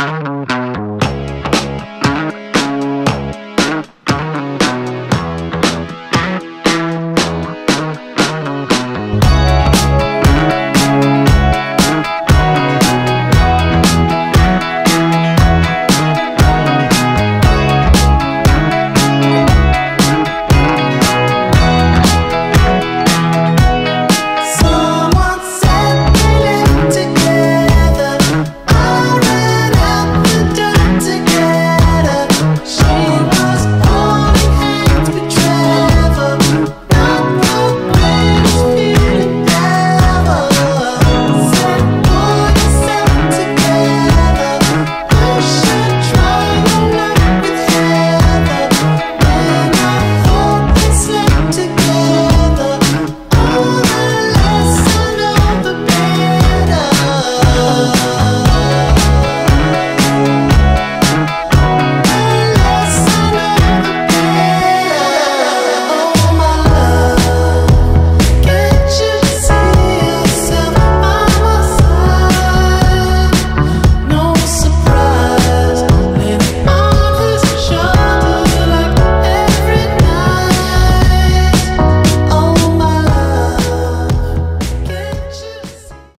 Bye.